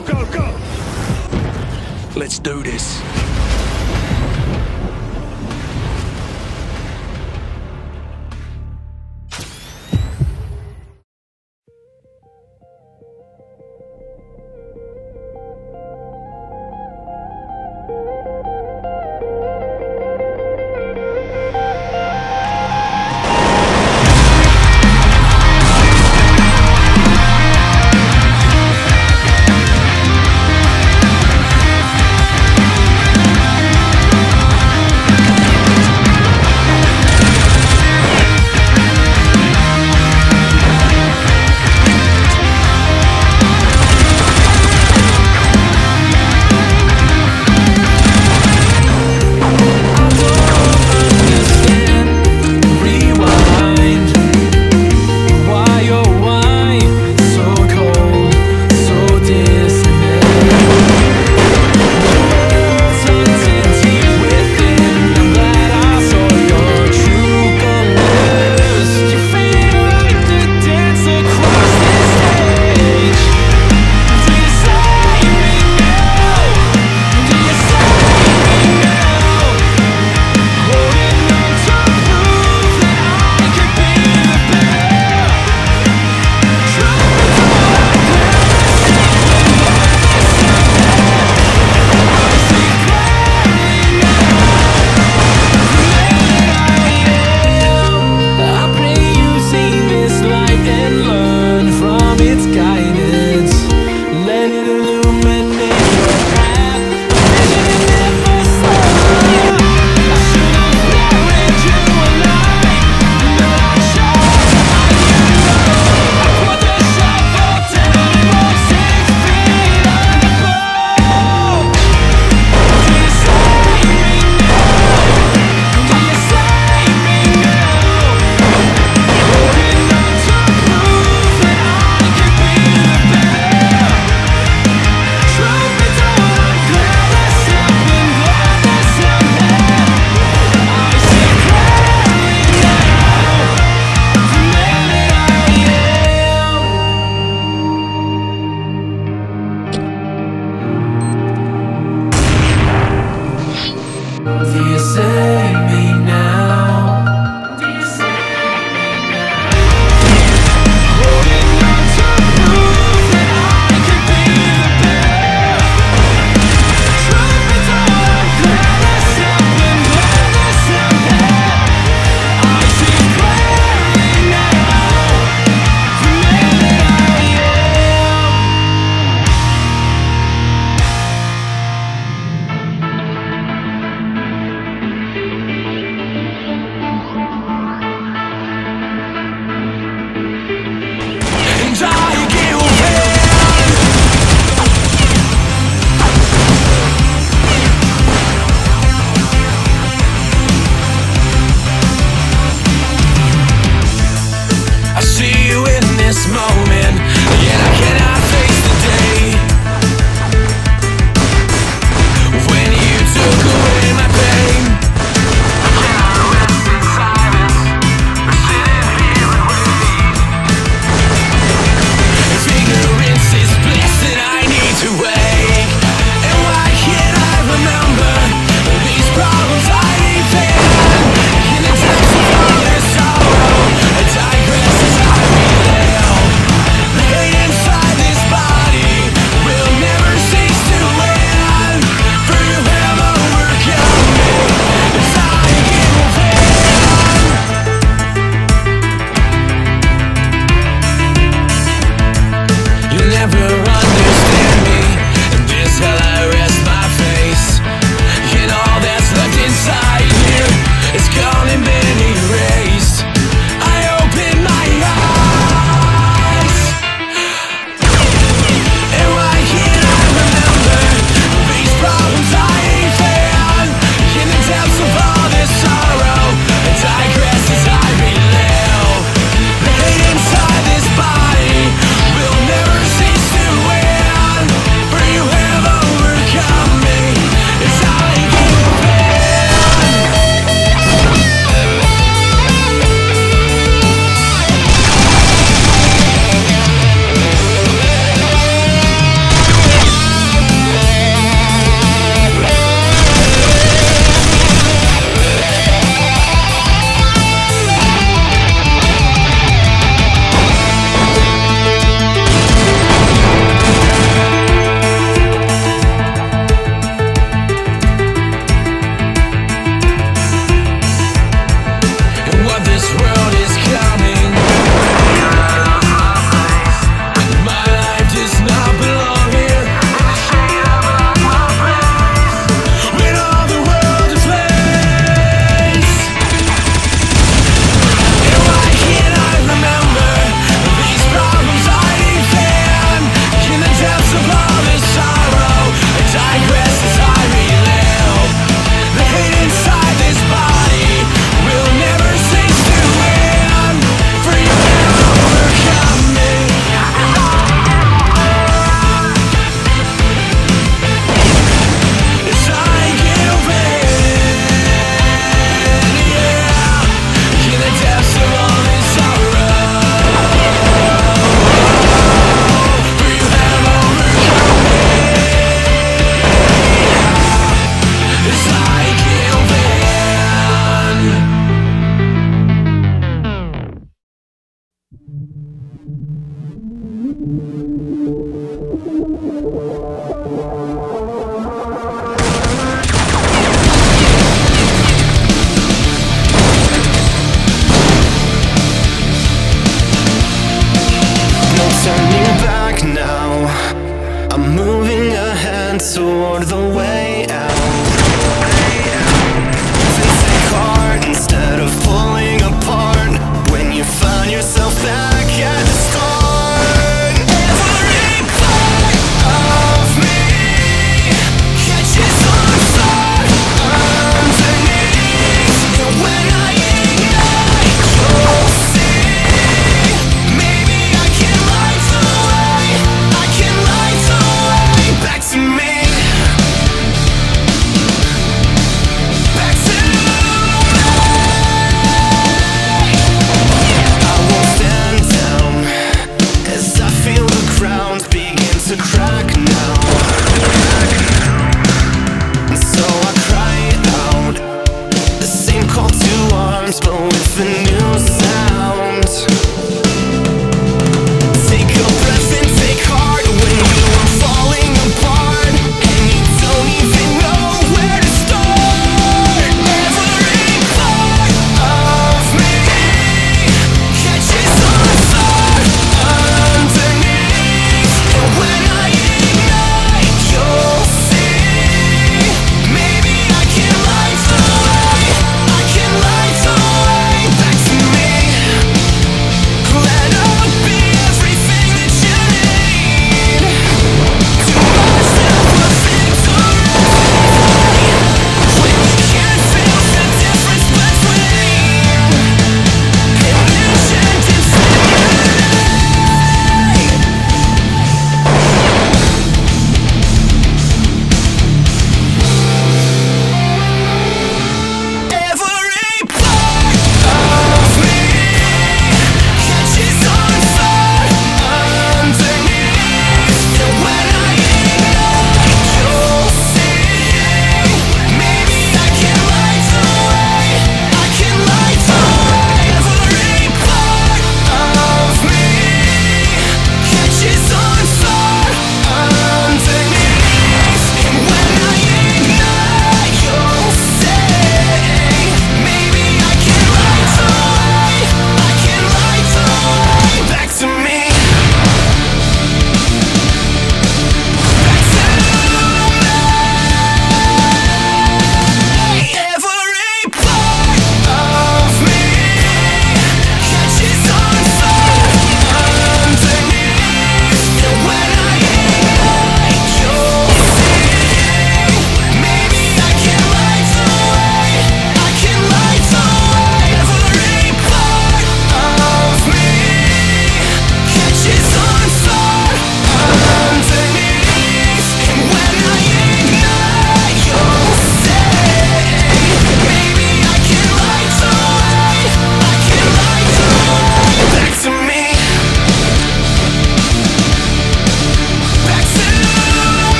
Go, go! Let's do this.